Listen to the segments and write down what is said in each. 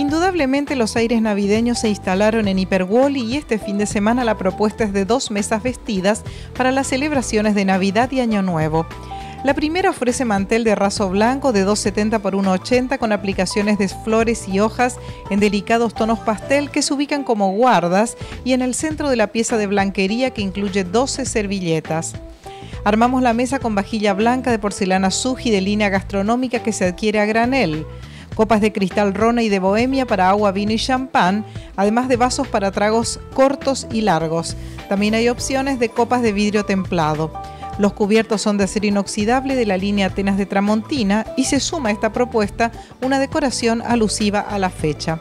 Indudablemente los aires navideños se instalaron en Hiperwall y este fin de semana la propuesta es de dos mesas vestidas para las celebraciones de Navidad y Año Nuevo. La primera ofrece mantel de raso blanco de 2,70 por 1,80 con aplicaciones de flores y hojas en delicados tonos pastel que se ubican como guardas y en el centro de la pieza de blanquería que incluye 12 servilletas. Armamos la mesa con vajilla blanca de porcelana Suji de línea gastronómica que se adquiere a granel copas de cristal Rona y de Bohemia para agua, vino y champán, además de vasos para tragos cortos y largos. También hay opciones de copas de vidrio templado. Los cubiertos son de acero inoxidable de la línea Atenas de Tramontina y se suma a esta propuesta una decoración alusiva a la fecha.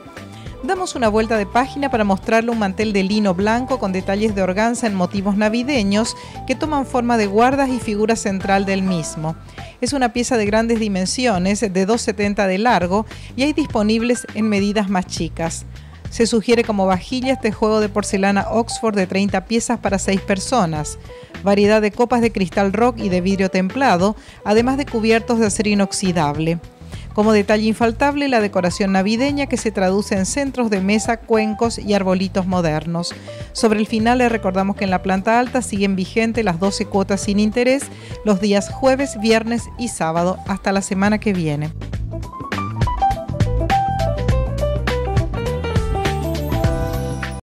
Damos una vuelta de página para mostrarle un mantel de lino blanco con detalles de organza en motivos navideños que toman forma de guardas y figura central del mismo. Es una pieza de grandes dimensiones, de 2,70 de largo, y hay disponibles en medidas más chicas. Se sugiere como vajilla este juego de porcelana Oxford de 30 piezas para 6 personas, variedad de copas de cristal rock y de vidrio templado, además de cubiertos de acero inoxidable. Como detalle infaltable, la decoración navideña que se traduce en centros de mesa, cuencos y arbolitos modernos. Sobre el final le recordamos que en la planta alta siguen vigentes las 12 cuotas sin interés los días jueves, viernes y sábado hasta la semana que viene.